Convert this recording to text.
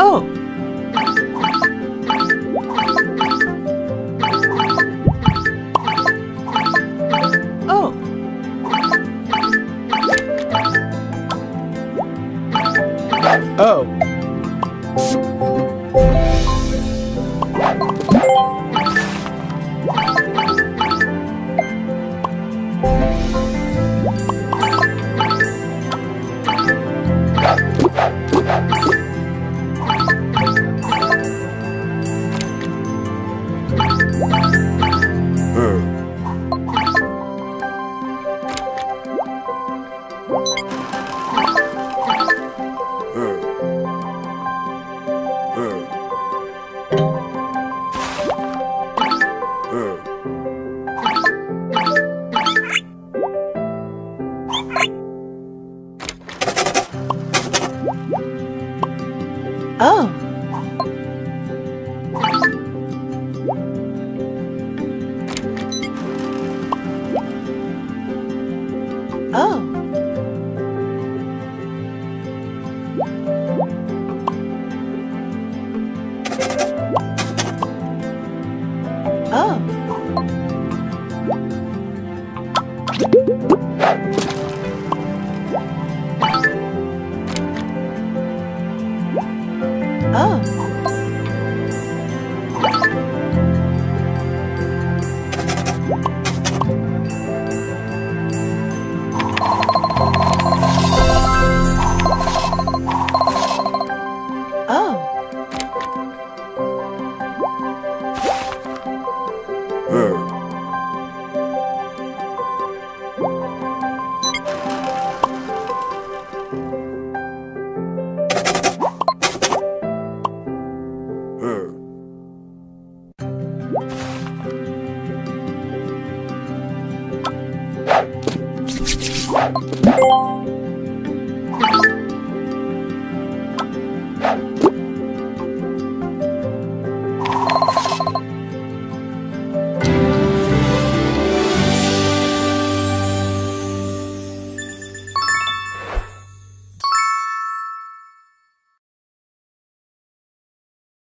Oh. oh. oh. Oh. Oh. Oh. Oh. Oh. you